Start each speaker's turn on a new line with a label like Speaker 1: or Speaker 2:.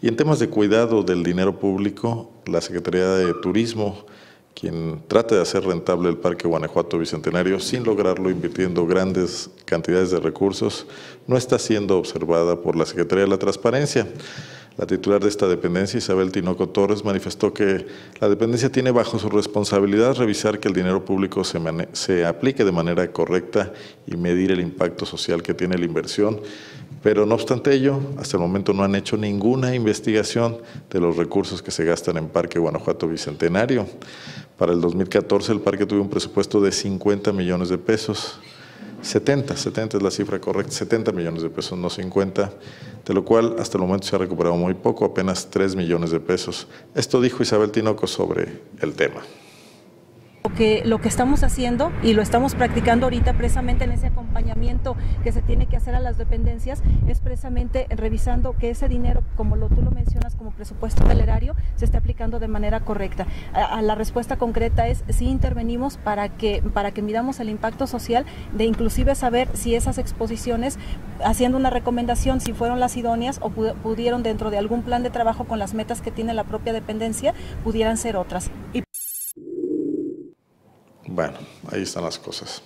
Speaker 1: Y en temas de cuidado del dinero público, la Secretaría de Turismo, quien trata de hacer rentable el Parque Guanajuato Bicentenario sin lograrlo invirtiendo grandes cantidades de recursos, no está siendo observada por la Secretaría de la Transparencia. La titular de esta dependencia, Isabel Tinoco Torres, manifestó que la dependencia tiene bajo su responsabilidad revisar que el dinero público se, se aplique de manera correcta y medir el impacto social que tiene la inversión. Pero no obstante ello, hasta el momento no han hecho ninguna investigación de los recursos que se gastan en Parque Guanajuato Bicentenario. Para el 2014 el parque tuvo un presupuesto de 50 millones de pesos 70, 70 es la cifra correcta, 70 millones de pesos, no 50, de lo cual hasta el momento se ha recuperado muy poco, apenas 3 millones de pesos. Esto dijo Isabel Tinoco sobre el tema
Speaker 2: que, lo que estamos haciendo y lo estamos practicando ahorita precisamente en ese que se tiene que hacer a las dependencias es precisamente revisando que ese dinero, como lo, tú lo mencionas como presupuesto del erario, se esté aplicando de manera correcta. La respuesta concreta es si intervenimos para que, para que midamos el impacto social de inclusive saber si esas exposiciones, haciendo una recomendación, si fueron las idóneas o pudieron dentro de algún plan de trabajo con las metas que tiene la propia dependencia, pudieran ser otras.
Speaker 1: Bueno, ahí están las cosas.